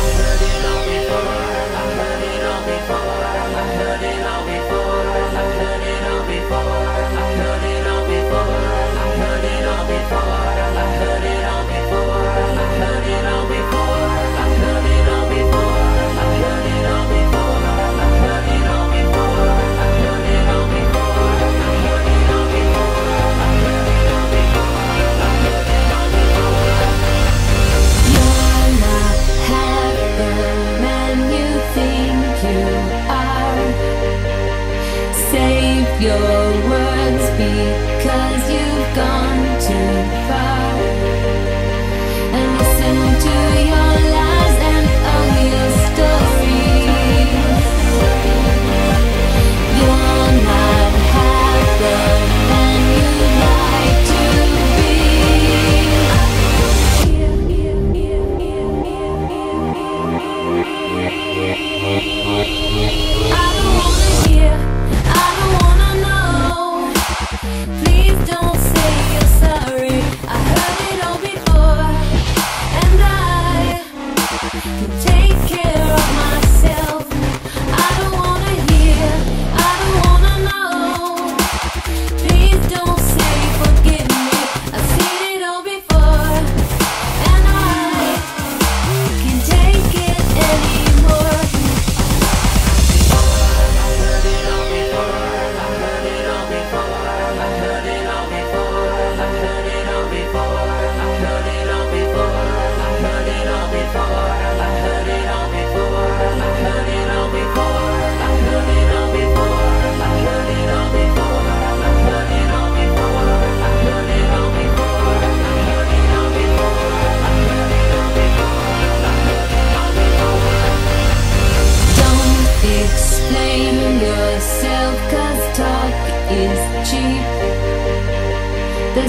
I heard it all before. I heard it all before. I heard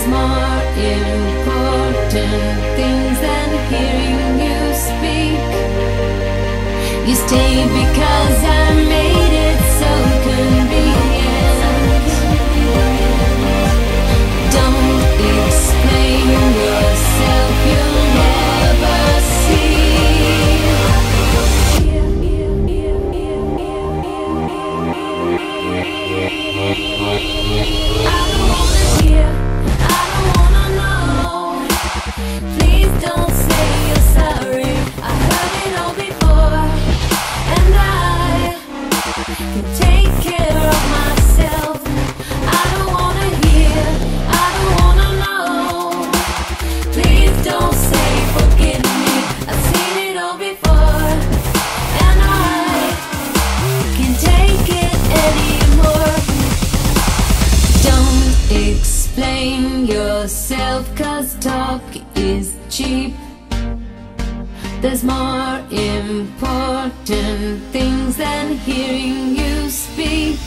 More important things than hearing you speak. You stay because I take care of myself. Explain yourself, cause talk is cheap. There's more important things than hearing you speak.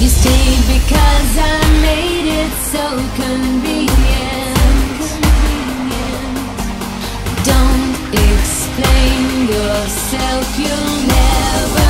You stayed because I made it so convenient. Don't explain yourself, you'll never